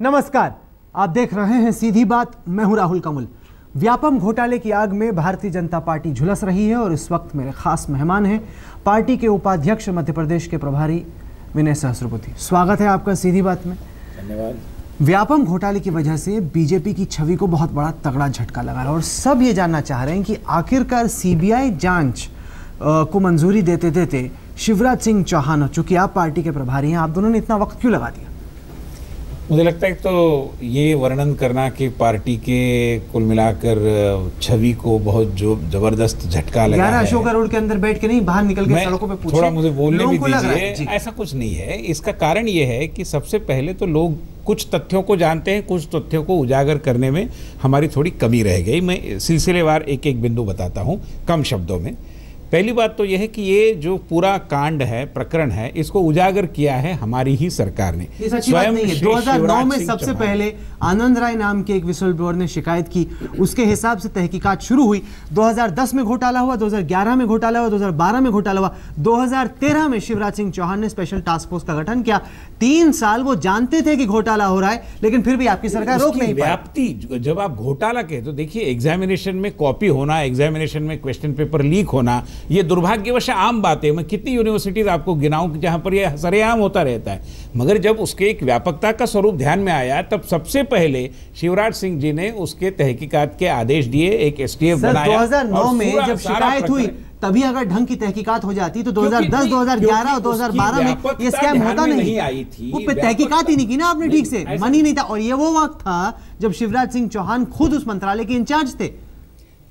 नमस्कार। आप देख रहे हैं सीधी बात। मैं हूँ राहुल कमल। व्यापम घोटाले की आग में भारतीय जनता पार्टी झुलस रही है और इस वक्त मेरे खास मेहमान हैं। पार्टी के उपाध्यक्ष मध्य प्रदेश के प्रभारी विनय सहस्रपति स्वागत है आपका सीधी बात में। धन्यवाद। व्यापम घोटाले की वजह से बीजेपी की छवि को बहुत बड़ा तगड़ा झटका लगा है और सब ये जानना चाह रहे हैं कि आखिरकार सीबीआई जाँच को मंजूरी देते देते शिवराज सिंह चौहान चूँकि आप पार्टी के प्रभारी हैं आप दोनों ने इतना वक्त क्यों लगा दिया? मुझे लगता है तो ये वर्णन करना कि पार्टी के कुल मिलाकर छवि को बहुत जो ज़बरदस्त झटका लगा है। अशोका रोड के अंदर बैठ के नहीं बाहर निकल के सड़कों पे पूछे। थोड़ा मुझे बोलने भी दीजिए ऐसा कुछ नहीं है। इसका कारण ये है कि सबसे पहले तो लोग कुछ तथ्यों को जानते हैं कुछ तथ्यों को उजागर करने में हमारी थोड़ी कमी रह गई। मैं सिलसिलेवार एक एक बिंदु बताता हूँ कम शब्दों में। पहली बात तो यह है कि ये जो पूरा कांड है प्रकरण है इसको उजागर किया है हमारी ही सरकार ने। ये सच्ची बात नहीं है। श्री 2009 शिवराज में सबसे पहले आनंद राय नाम के एक विसल ब्लोअर ने शिकायत की। उसके हिसाब से तहकीकात शुरू हुई। 2010 में घोटाला हुआ 2011 में घोटाला हुआ 2012 में घोटाला हुआ। 2013 में शिवराज सिंह चौहान ने स्पेशल टास्क फोर्स का गठन किया। तीन साल वो जानते थे कि घोटाला हो रहा है लेकिन फिर भी आपकी सरकार रोक नहीं व्याप्ति जब आप घोटाला कहे तो देखिए एग्जामिनेशन में कॉपी होना एग्जामिनेशन में क्वेश्चन पेपर लीक होना ये दुर्भाग्यवश आम बात है। मैं कितनी यूनिवर्सिटीज आपको गिनाऊं कि जहाँ पर ये सरेआम होता रहता है। मगर जब उसके एक व्यापकता का स्वरूप ध्यान में आया तब सबसे पहले शिवराज सिंह जी ने उसके तहकीकात के आदेश दिए एक एसटीएफ सर बनाया 2009 और में जब शिकायत हुई तभी अगर ढंग की तहकीकात हो जाती तो 2010 2011 और 2012 में ये स्कैम होता नहीं। नहीं आई थी, वो पे तहकीकात ही नहीं की ना आपने ठीक से। मन ही नहीं था। और ये वो वक्त था जब शिवराज सिंह चौहान खुद उस मंत्रालय के इंचार्ज थे।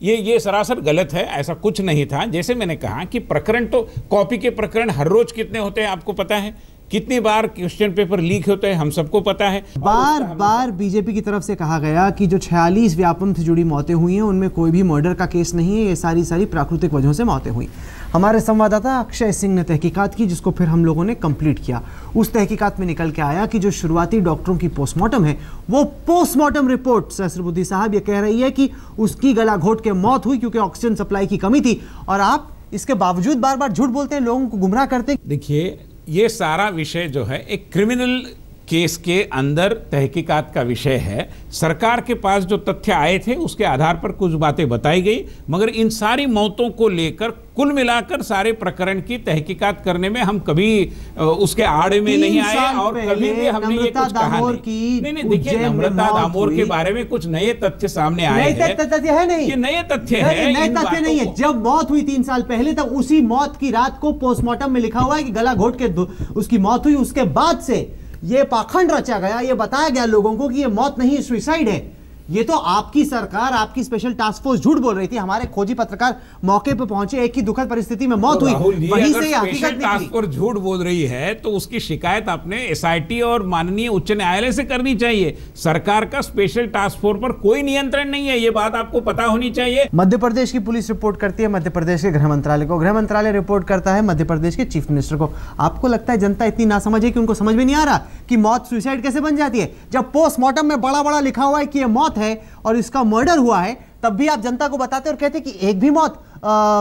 ये ये सरासर गलत है ऐसा कुछ नहीं था। जैसे मैंने कहा कि प्रकरण तो कॉपी के प्रकरण हर रोज कितने होते हैं आपको पता है? कितनी बार क्वेश्चन पेपर लीक होते हैं हम सबको पता है। बार बार बीजेपी की तरफ़ से कहा गया कि जो 46 व्यापम से जुड़ी मौतें हुई हैं उनमें कोई भी मर्डर का केस नहीं है ये सारी सारी प्राकृतिक वजहों से मौतें हुई। हमारे संवाददाता अक्षय सिंह ने तहकीकात की जिसको फिर हम लोगों ने कंप्लीट किया। उस तहकीकात में निकल के आया कि जो शुरुआती डॉक्टरों की पोस्टमार्टम है वो पोस्टमार्टम रिपोर्ट सहस्रबुद्धि साहब ये कह रही है कि उसकी गला घोट के मौत हुई क्योंकि ऑक्सीजन सप्लाई की कमी थी। और आप इसके बावजूद बार बार झूठ बोलते हैं लोगों को गुमराह करते हैं। देखिए ये सारा विषय जो है एक क्रिमिनल केस के अंदर तहकीकात का विषय है। सरकार के पास जो तथ्य आए थे उसके आधार पर कुछ बातें बताई गई मगर इन सारी मौतों को लेकर कुल मिलाकर सारे प्रकरण की तहकीकात करने में हम कभी उसके आड़े में नहीं आए और कभी भी हमने ये कुछ कहा नहीं। नहीं नहीं देखिए नम्रता दामोर के बारे में कुछ नए तथ्य सामने आए हैं। तथ्य है नहीं। ये नए तथ्य है नए तथ्य नहीं है। जब मौत हुई तीन साल पहले तब उसी मौत की रात को पोस्टमार्टम में लिखा हुआ है कि गला घोट के उसकी मौत हुई उसके बाद से ये पाखंड रचा गया, ये बताया गया लोगों को कि ये मौत नहीं सुइसाइड है। ये तो आपकी सरकार आपकी स्पेशल टास्क फोर्स झूठ बोल रही थी। हमारे खोजी पत्रकार मौके पर पहुँचे एक ही दुखद परिस्थिति में मौत तो हुई। वहीं से हकीकत टास्क फोर्स झूठ बोल रही है तो उसकी शिकायत आपने एसआईटी और माननीय उच्च न्यायालय से करनी चाहिए। सरकार का स्पेशल टास्क फोर्स पर कोई नियंत्रण नहीं है ये बात आपको पता होनी चाहिए। मध्य प्रदेश की पुलिस रिपोर्ट करती है मध्य प्रदेश के गृह मंत्रालय को। गृह मंत्रालय रिपोर्ट करता है मध्य प्रदेश के चीफ मिनिस्टर को। आपको लगता है जनता इतनी ना समझ है कि उनको समझ में नहीं आ रहा कि मौत सुसाइड कैसे बन जाती है? जब पोस्टमार्टम में बड़ा बड़ा लिखा हुआ है कि ये मौत है और इसका मर्डर हुआ है, तब भी आप जनता को बताते और कहते कि एक भी मौत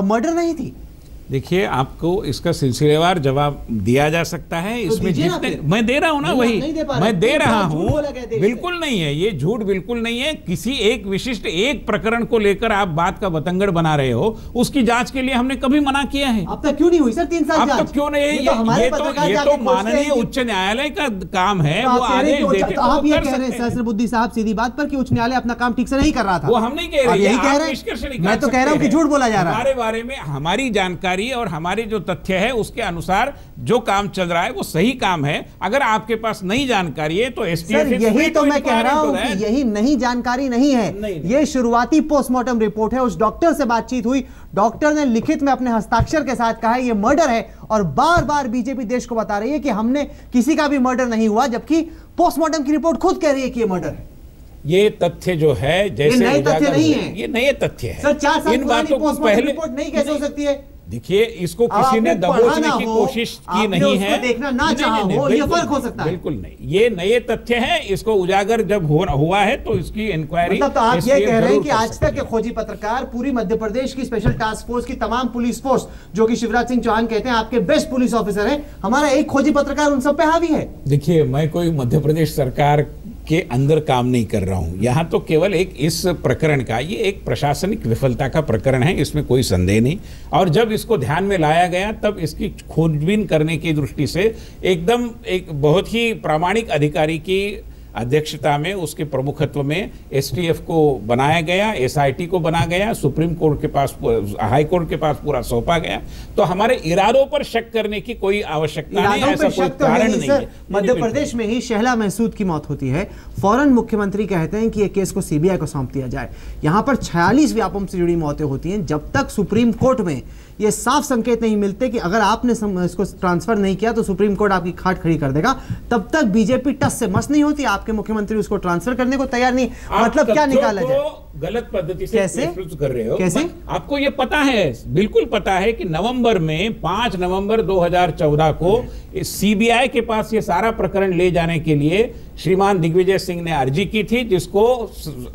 मर्डर नहीं थी। देखिए आपको इसका सिलसिलेवार जवाब दिया जा सकता है। इसमें दीजिए जितने मैं दे रहा हूँ ना वही। दे मैं दे रहा हूँ। बिल्कुल नहीं है ये झूठ बिल्कुल नहीं है। किसी एक विशिष्ट एक प्रकरण को लेकर आप बात का बतंगड़ बना रहे हो। उसकी जाँच के लिए हमने कभी मना किया है। अब तक क्यों नहीं हुई सर तीन साल अब तो जाँच? क्यों नहीं? ये तो ये तो तो माननीय उच्च न्यायालय का काम है। तो वो आदेश देते तो तो आप ये कह रहे हैं सकते हैं। साहब सीधी बात पर कि उच्च न्यायालय अपना काम ठीक से नहीं कर रहा था। वो हम नहीं कह रहे हैं, मैं तो कह रहा कि झूठ बोला जा रहा है। हमारे बारे में हमारी जानकारी और हमारे जो तथ्य है उसके अनुसार जो काम चल रहा है वो सही काम है। अगर आपके पास नई जानकारी है तो एसटीएफ सर यही तो मैं कह रहा हूँ कि यही नई जानकारी नहीं है। नहीं, नहीं। ये शुरुआती पोस्टमार्टम रिपोर्ट है उस डॉक्टर से बातचीत हुई। डॉक्टर ने लिखित में अपने हस्ताक्षर के साथ कहा है ये मर्डर है। और बार बार बीजेपी देश को बता रही है कि हमने किसी का भी मर्डर नहीं हुआ जबकि पोस्टमार्टम की रिपोर्ट खुद कह रही है कि ये मर्डर है। ये तथ्य जो है जैसे ये नए तथ्य नहीं है। ये नए तथ्य है। सर चार साल इन बातों को पहले रिपोर्ट नहीं कैसे हो सकती है? देखिए इसको किसी ने दबोचने की कोशिश की नहीं है। देखना ना चाहा नहीं, नहीं, हो, ये बिल्कुल फ़र्क हो नहीं, सकता है। बिल्कुल नहीं ये नए तथ्य है इसको उजागर जब हो हुआ है तो इसकी इंक्वायरी मतलब तो आप ये कह रहे हैं कि आज तक के खोजी पत्रकार पूरी मध्य प्रदेश की स्पेशल टास्क फोर्स की तमाम पुलिस फोर्स जो कि शिवराज सिंह चौहान कहते हैं आपके बेस्ट पुलिस ऑफिसर हैं हमारा एक खोजी पत्रकार उन सब पे हावी है। देखिए मैं कोई मध्य प्रदेश सरकार के अंदर काम नहीं कर रहा हूँ। यहाँ तो केवल एक इस प्रकरण का, ये एक प्रशासनिक विफलता का प्रकरण है, इसमें कोई संदेह नहीं। और जब इसको ध्यान में लाया गया, तब इसकी खोजबीन करने की दृष्टि से एकदम एक बहुत ही प्रामाणिक अधिकारी की अध्यक्षता में उसके प्रमुखत्व में एसटीएफ को बनाया गया एसआईटी को बना गया सुप्रीम कोर्ट के पास हाई कोर्ट के पास पूरा सौंपा गया। तो हमारे इरादों पर शक करने की कोई आवश्यकता नहीं ऐसा कोई कारण नहीं नहीं है। मध्य प्रदेश में ही शहला महसूद की मौत होती है। फ़ौरन मुख्यमंत्री कहते हैं कि ये केस को सीबीआई को सौंप दिया जाए। यहाँ पर 46 व्यापम से जुड़ी मौतें होती हैं जब तक सुप्रीम कोर्ट में ये साफ़ संकेत नहीं मिलते कि अगर आपने इसको ट्रांसफ़र नहीं किया तो सुप्रीम कोर्ट आपकी खाट खड़ी कर देगा तब तक बीजेपी टस से मस नहीं होती आपके मुख्यमंत्री उसको ट्रांसफ़र करने को तैयार नहीं मतलब क्या निकाला जाए गलत पद्धति से कैसे? कर रहे हो कैसे? आपको ये पता है बिल्कुल पता है कि नवंबर में पाँच नवंबर 2014 को सीबीआई के पास ये सारा प्रकरण ले जाने के लिए श्रीमान दिग्विजय सिंह ने अर्जी की थी, जिसको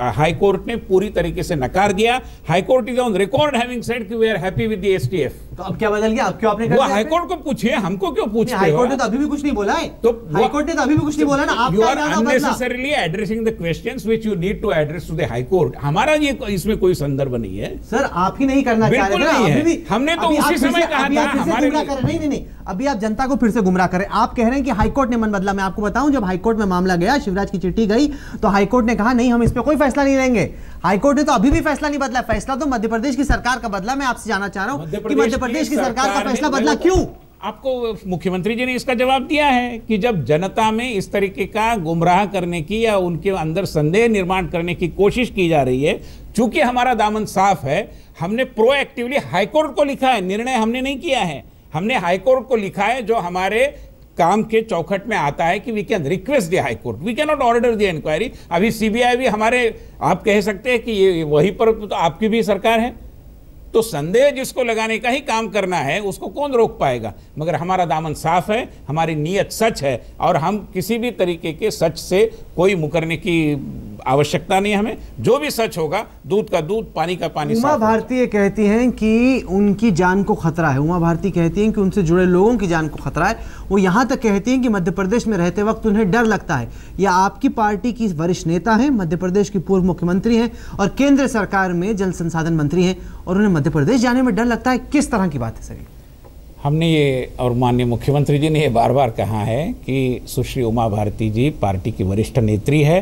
हाईकोर्ट ने पूरी तरीके से नकार दिया। High court is on record having said कि we are happy with the STF तो अब क्या बदल गया? अब क्यों आपने कर वो दिया हाई फिर? कोर्ट को पूछिए हमको क्यों पूछते हो? हाईकोर्ट ने तो अभी भी कुछ नहीं बोला है। तो हाई कोर्ट ने तो अभी भी कुछ नहीं बोला ना। यू आपका are unnecessarily addressing the questions which you need to address to the high court हमारा ये इसमें कोई संदर्भ नहीं है। सर आप ही नहीं करना चाह रहे नहीं अभी भी हमने तो उसी समय कहा था, आप हमारे हैं। नहीं नहीं नहीं। अभी आप जनता को फिर से गुमराह करें आप कह रहे हैं कि हाईकोर्ट ने मन बदला मैं आपको बताऊँ जब हाईकोर्ट में मामला गया शिवराज की चिट्ठी गई तो हाईकोर्ट ने कहा नहीं हम इस पे कोई फैसला नहीं लेंगे। हाईकोर्ट ने तो अभी भी फैसला नहीं बदला। फैसला तो मध्य प्रदेश की सरकार का बदला मैं आपसे जानना चाह रहा हूँ कि मध्य प्रदेश की सरकार का फैसला बदला क्यों? आपको मुख्यमंत्री जी ने इसका जवाब दिया है कि जब जनता में इस तरीके का गुमराह करने की या उनके अंदर संदेह निर्माण करने की कोशिश की जा रही है चूँकि हमारा दामन साफ़ है हमने प्रोएक्टिवली हाईकोर्ट को लिखा है निर्णय हमने नहीं किया है। हमने हाईकोर्ट को लिखा है जो हमारे काम के चौखट में आता है कि we can request the high court we can not order the inquiry अभी सीबीआई भी हमारे, आप कह सकते हैं कि ये वहीं पर तो आपकी भी सरकार है। तो संदेह जिसको लगाने का ही काम करना है उसको कौन रोक पाएगा? मगर हमारा दामन साफ़ है हमारी नीयत सच है और हम किसी भी तरीके के सच से कोई मुकरने की आवश्यकता नहीं हमें। जो भी सच होगा दूध का दूध पानी का पानी उमा। भारती कहती हैं कि उनकी जान को खतरा है। उमा भारती कहती हैं कि उनसे जुड़े लोगों की जान को खतरा है। वो यहाँ तक कहती हैं कि मध्य प्रदेश में रहते वक्त उन्हें डर लगता है। या आपकी पार्टी की वरिष्ठ नेता हैं मध्य प्रदेश की पूर्व मुख्यमंत्री हैं और केंद्र सरकार में जल संसाधन मंत्री हैं। और उन्हें मध्य प्रदेश जाने में डर लगता है किस तरह की बात है सर? हमने ये और माननीय मुख्यमंत्री जी ने ये बार बार कहा है कि सुश्री उमा भारती जी पार्टी की वरिष्ठ नेत्री है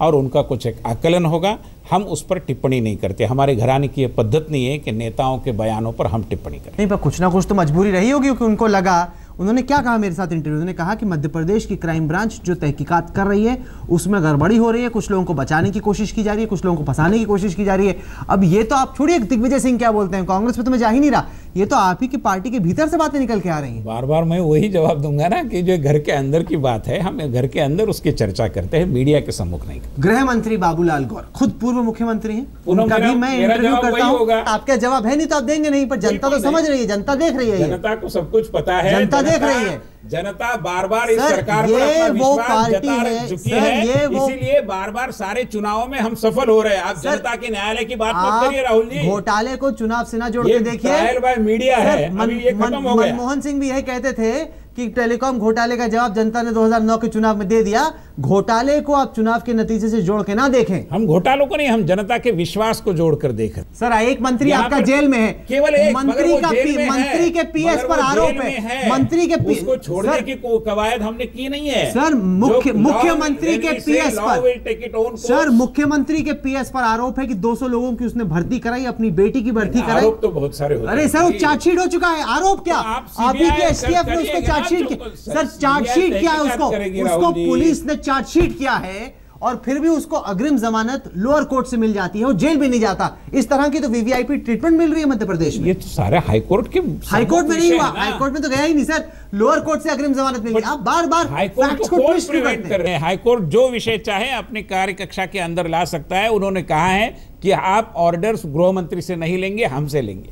और उनका कुछ एक आकलन होगा। हम उस पर टिप्पणी नहीं करते। हमारे घराने की ये पद्धत नहीं है कि नेताओं के बयानों पर हम टिप्पणी करें नहीं पर कुछ ना कुछ तो मजबूरी रही होगी क्योंकि उनको लगा उन्होंने क्या कहा मेरे साथ इंटरव्यू उन्होंने कहा कि मध्य प्रदेश की क्राइम ब्रांच जो तहकीकात कर रही है, उसमें गड़बड़ी हो रही है, कुछ लोगों को बचाने की कोशिश की जा रही है, कुछ लोगों को फंसाने की कोशिश की जा रही है। अब ये तो आप छोड़िए, दिग्विजय सिंह क्या बोलते हैं? कांग्रेस में तो मैं जा ही नहीं रहा। ये तो आप ही की पार्टी के भीतर से बातें निकल के आ रही हैं। बार बार मैं वही जवाब दूँगा ना कि जो घर के अंदर की बात है हम घर के अंदर उसकी चर्चा करते हैं मीडिया के सम्मुख नहीं गृह मंत्री बाबूलाल गौर खुद पूर्व मुख्यमंत्री हैं। उनका भी मैं इंटरव्यू करता हूँ। आपका जवाब है नहीं तो आप देंगे नहीं पर जनता तो समझ रही है जनता देख रही है जनता को सब कुछ पता है जनता देख रही है। जनता बार बार इस सर, सरकार पर अपना विश्वास जता है, चुकी सर, है। इसीलिए बार बार सारे चुनावों में हम सफल हो रहे हैं। आप जनता के न्यायालय की बात मत करिए राहुल जी। घोटाले को चुनाव से ना जोड़ के देखिए। बाय मीडिया है। मन- अभी ये खत्म हो गया। मनमोहन सिंह भी यही कहते थे कि टेलीकॉम घोटाले का जवाब जनता ने 2009 के चुनाव में दे दिया। घोटाले को आप चुनाव के नतीजे से जोड़ के ना देखें। हम घोटालों को नहीं हम जनता के विश्वास को जोड़कर देख सर एक मंत्री आपका जेल में है। केवल एक मंत्री का पी- मंत्री के पीएस पर आरोप है। मंत्री के पी- उसको छोड़ने की कवायद हमने की नहीं है। सर, मुख्य- मुख्यमंत्री के law पर- सर मुख्यमंत्री के पीएस पर आरोप है कि 200 लोगों की उसने भर्ती कराई अपनी बेटी की भर्ती कराई। आरोप तो बहुत सारे अरे सर वो चार्जशीट हो चुका है। आरोप क्या? तो आप आप ही के एसटीएफ ने उसको चार्जशीट सर, चार्जशीट क्या है उसको? उसको पुलिस ने चार्जशीट किया है और फिर भी उसको अग्रिम जमानत लोअर कोर्ट से मिल जाती है। वो जेल भी नहीं जाता। इस तरह की तो वीवीआईपी ट्रीटमेंट मिल रही है मध्य प्रदेश में। ये तो सारे हाईकोर्ट के हाईकोर्ट में नहीं हुआ। है ना। हाईकोर्ट में तो गया ही नहीं सर। लोअर कोर्ट से अग्रिम जमानत मिली आप बार बार हाईकोर्ट को ट्विस्ट प्रिवेंट कर रहे हैं। हाईकोर्ट जो विषय चाहे अपने कार्य कक्षा के अंदर ला सकता है। उन्होंने कहा है कि आप ऑर्डर्स गृह मंत्री से नहीं लेंगे हमसे लेंगे।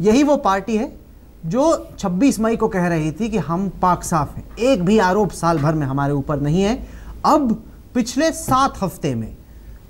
यही वो पार्टी है। जो 26 मई को कह रही थी कि हम पाक साफ़ हैं। एक भी आरोप साल भर में हमारे ऊपर नहीं है। अब पिछले सात हफ़्ते में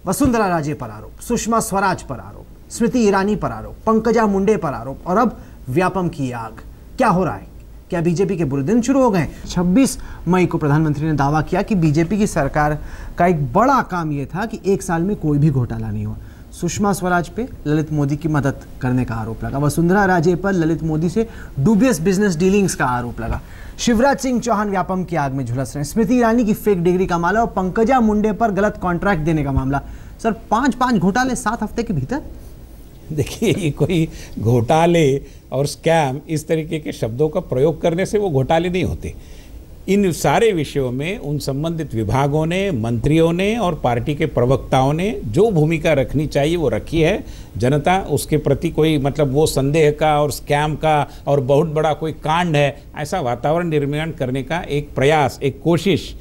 वसुंधरा राजे पर आरोप, सुषमा स्वराज पर आरोप, स्मृति ईरानी पर आरोप, पंकजा मुंडे पर आरोप, और अब व्यापम की आग। क्या हो रहा है? क्या बीजेपी के बुरे दिन शुरू हो गए 26 मई को प्रधानमंत्री ने दावा किया कि बीजेपी की सरकार का एक बड़ा काम यह था कि एक साल में कोई भी घोटाला नहीं हुआ सुषमा स्वराज पे ललित मोदी की मदद करने का आरोप लगा। वसुंधरा राजे पर ललित मोदी से डूबियस बिज़नेस डीलिंग्स का आरोप लगा। शिवराज सिंह चौहान व्यापम की आग में झुलस रहे स्मृति ईरानी की फेक डिग्री का मामला और पंकजा मुंडे पर गलत कॉन्ट्रैक्ट देने का मामला। सर पाँच पाँच घोटाले सात हफ़्ते के भीतर? देखिए, ये कोई घोटाले और स्कैम इस तरीके के शब्दों का प्रयोग करने से वो घोटाले नहीं होते। इन सारे विषयों में उन संबंधित विभागों ने, मंत्रियों ने और पार्टी के प्रवक्ताओं ने जो भूमिका रखनी चाहिए वो रखी है। जनता उसके प्रति कोई मतलब वो संदेह का और स्कैम का और बहुत बड़ा कोई कांड है, ऐसा वातावरण निर्माण करने का एक प्रयास, एक कोशिश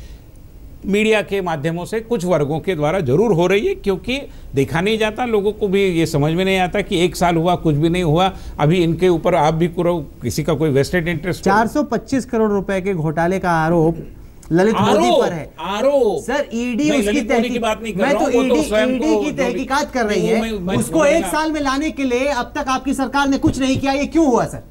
मीडिया के माध्यमों से कुछ वर्गों के द्वारा ज़रूर हो रही है क्योंकि देखा नहीं जाता लोगों को भी ये समझ में नहीं आता कि एक साल हुआ कुछ भी नहीं हुआ अभी इनके ऊपर आप भी करो किसी का कोई वेस्टेड इंटरेस्ट 425 करोड़ रुपए के घोटाले का आरोप ललित मोदी पर है। आरोप। सर ईडी उसकी मोदी तहकीक बात नहीं कर मैं रहा तो वो तो ईडी ईडी की तहकीकात कर रही है। उसको एक साल में लाने के लिए अब तक आपकी सरकार ने कुछ नहीं किया ये क्यों हुआ सर?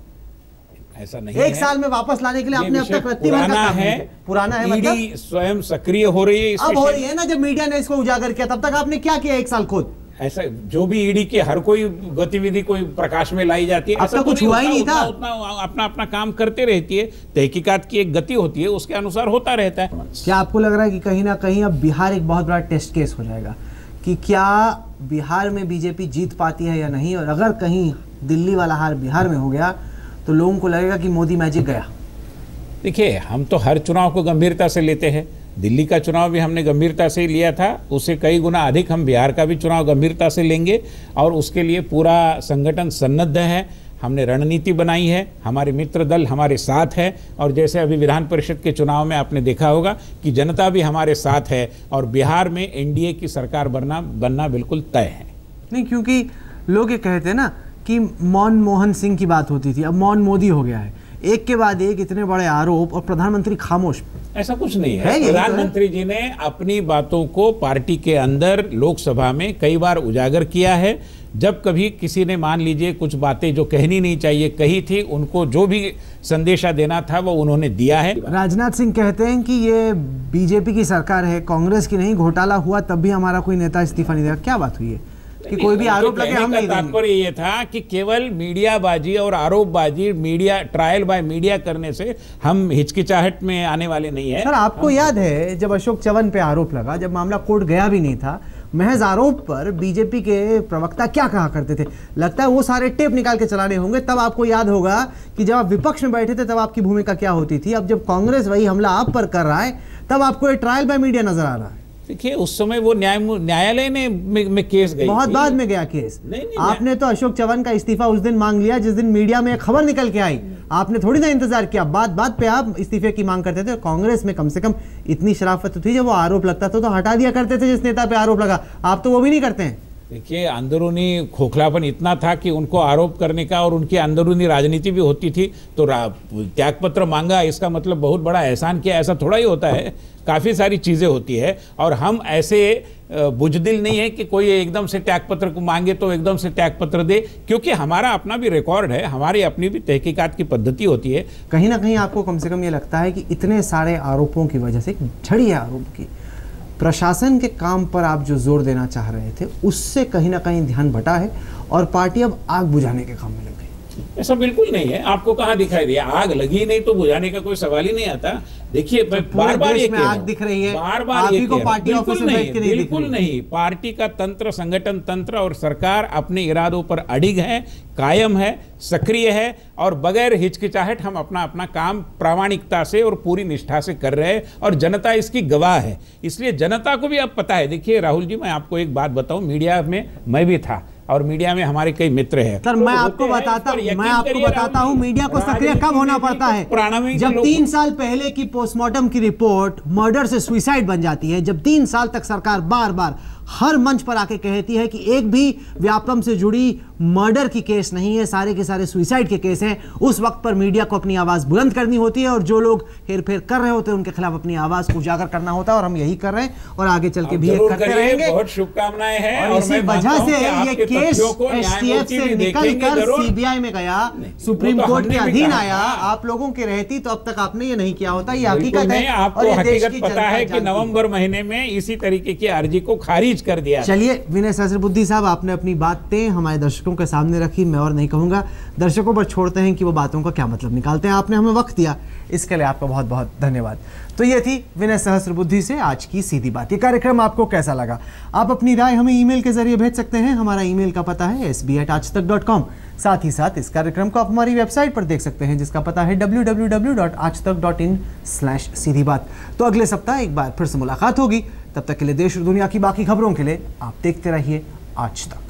ऐसा नहीं एक है। साल में वापस लाने के लिए आपने अब तक पुराना है। पुराना है मतलब? स्वयं सक्रिय हो रही है अब हो रही है ना जब मीडिया ने इसको उजागर किया तब तक आपने क्या किया एक साल खुद? ऐसा जो भी ईडी के हर कोई गतिविधि कोई प्रकाश में लाई जाती है ऐसा तो कुछ हुआ ही नहीं था। उतना उतना अपना अपना काम करते रहती है। तहकीकात की एक गति होती है उसके अनुसार होता रहता है। क्या आपको लग रहा है कि कहीं ना कहीं अब बिहार एक बहुत बड़ा टेस्ट केस हो जाएगा? कि क्या बिहार में बीजेपी जीत पाती है या नहीं? और अगर कहीं दिल्ली वाला हार बिहार में हो गया तो लोगों को लगेगा कि मोदी मैजिक गया। देखिए हम तो हर चुनाव को गंभीरता से लेते हैं। दिल्ली का चुनाव भी हमने गंभीरता से ही लिया था उससे कई गुना अधिक हम बिहार का भी चुनाव गंभीरता से लेंगे और उसके लिए पूरा संगठन सन्नद्ध है। हमने रणनीति बनाई है हमारे मित्र दल हमारे साथ है और जैसे अभी विधान परिषद के चुनाव में आपने देखा होगा कि जनता भी हमारे साथ है और बिहार में एनडीए की सरकार बनना बनना बिल्कुल तय है। नहीं क्योंकि लोग ये कहते हैं ना कि मौन मोहन सिंह की बात होती थी। अब मौन मोदी हो गया है। एक के बाद एक इतने बड़े आरोप और प्रधानमंत्री खामोश। ऐसा कुछ नहीं है। है तो है। प्रधानमंत्री जी ने अपनी बातों को पार्टी के अंदर लोकसभा में कई बार उजागर किया है। जब कभी किसी ने मान लीजिए कुछ बातें जो कहनी नहीं चाहिए कही थी उनको जो भी संदेशा देना था वो उन्होंने दिया है। राजनाथ सिंह कहते हैं कि ये बीजेपी की सरकार है कांग्रेस की नहीं घोटाला हुआ तब भी हमारा कोई नेता इस्तीफा नहीं देगा। क्या बात हुई है? कि कोई भी आरोप लगे हम नहीं तात्पर्य ये था कि केवल मीडियाबाजी और आरोपबाजी मीडिया ट्रायल बाय मीडिया करने से हम हिचकिचाहट में आने वाले नहीं है। सर आपको याद है जब अशोक चवन पे आरोप लगा जब मामला कोर्ट गया भी नहीं था महज आरोप पर बीजेपी के प्रवक्ता क्या कहा करते थे? लगता है वो सारे टेप निकाल के चलाने होंगे तब आपको याद होगा कि जब आप विपक्ष में बैठे थे तब आपकी भूमिका क्या होती थी? अब जब कांग्रेस वही हमला आप पर कर रहा है तब आपको ये ट्रायल बाय मीडिया नज़र आ रहा है। देखिए उस समय वो न्याय न्यायालय ने में, में केस गई बहुत बाद में गया केस। नहीं, नहीं, आपने तो अशोक चवन का इस्तीफा उस दिन मांग लिया जिस दिन मीडिया में एक खबर निकल के आई। आपने थोड़ी ना इंतज़ार किया। बात बात पे आप इस्तीफे की मांग करते थे कांग्रेस में कम से कम इतनी शराफत तो थी जब वो आरोप लगता था तो हटा दिया करते थे जिस नेता पे आरोप लगा। आप तो वो भी नहीं करते हैं। देखिए, अंदरूनी खोखलापन इतना था कि उनको आरोप करने का और उनकी अंदरूनी राजनीति भी होती थी तो त्यागपत्र मांगा, इसका मतलब बहुत बड़ा एहसान किया, ऐसा थोड़ा ही होता है। काफ़ी सारी चीज़ें होती है और हम ऐसे बुजदिल नहीं है कि कोई एकदम से त्यागपत्र को मांगे तो एकदम से त्यागपत्र दे, क्योंकि हमारा अपना भी रिकॉर्ड है, हमारी अपनी भी तहकीकात की पद्धति होती है। कहीं ना कहीं आपको कम से कम ये लगता है कि इतने सारे आरोपों की वजह से झड़ी है आरोप की प्रशासन के काम पर आप जो ज़ोर देना चाह रहे थे, उससे कहीं ना कहीं ध्यान भटा है और पार्टी अब आग बुझाने के काम में लग गई। ऐसा बिल्कुल नहीं है। आपको कहाँ दिखाई दिया? आग लगी नहीं तो बुझाने का कोई सवाल ही नहीं आता। देखिए पूरे बार बार ये आग दिख रही है, बार बार ये को हूँ। पार्टी बिल्कुल नहीं बिल्कुल। नहीं। पार्टी का तंत्र संगठन तंत्र और सरकार अपने इरादों पर अडिग है कायम है सक्रिय है और बगैर हिचकिचाहट हम अपना अपना काम प्रामाणिकता से और पूरी निष्ठा से कर रहे हैं और जनता इसकी गवाह है। इसलिए जनता को भी अब पता है। देखिए राहुल जी मैं आपको एक बात बताऊँ मीडिया में मैं भी था। और मीडिया में हमारे कई मित्र हैं। सर मैं आपको बताता हूँ मैं आपको बताता हूँ मीडिया को सक्रिय कब होना पड़ता है? जब तीन साल पहले की पोस्टमार्टम की रिपोर्ट मर्डर से सुइसाइड बन जाती है जब तीन साल तक सरकार बार बार हर मंच पर आके कहती है कि एक भी व्यापम से जुड़ी मर्डर की केस नहीं है सारे के सारे सुइसाइड के केस हैं। उस वक्त पर मीडिया को अपनी आवाज़ बुलंद करनी होती है और जो लोग हेर फेर कर रहे होते हैं उनके खिलाफ अपनी आवाज़ को उजागर करना होता है और हम यही कर रहे हैं और आगे चल के भी ये करते रहेंगे। बहुत शुभकामनाएँ हैं और और इसी वजह से ये केस एसटीएफ से निकल कर। सीबीआई में गया सुप्रीम तो कोर्ट के अधीन आया आप लोगों की रहती तो अब तक आपने ये नहीं किया होता ये हकीकत है आपको हकीकत पता है कि नवंबर महीने में इसी तरीके की अर्जी को खारिज कर दिया। चलिए, विनय सहस्रबुद्धि साहब, आपने अपनी बातें हमारे दर्शकों के सामने रखी, मैं और नहीं कहूँगा। दर्शकों पर छोड़ते हैं कि वो बातों का क्या मतलब निकालते हैं। आपने हमें वक्त दिया, इसके लिए आपका बहुत बहुत धन्यवाद। तो ये थी विनय सहस्रबुद्धि से आज की सीधी बात। ये कार्यक्रम आपको कैसा लगा? आप अपनी राय हमें ईमेल के ज़रिए भेज सकते हैं। हमारा ईमेल का पता है एस साथ ही साथ इस कार्यक्रम को आप हमारी वेबसाइट पर देख सकते हैं, जिसका पता है डब्ल्यू सीधी बात। तो अगले सप्ताह एक बार फिर से मुलाकात होगी। तब तक के लिए देश और दुनिया की बाकी खबरों के लिए आप देखते रहिए आज तक।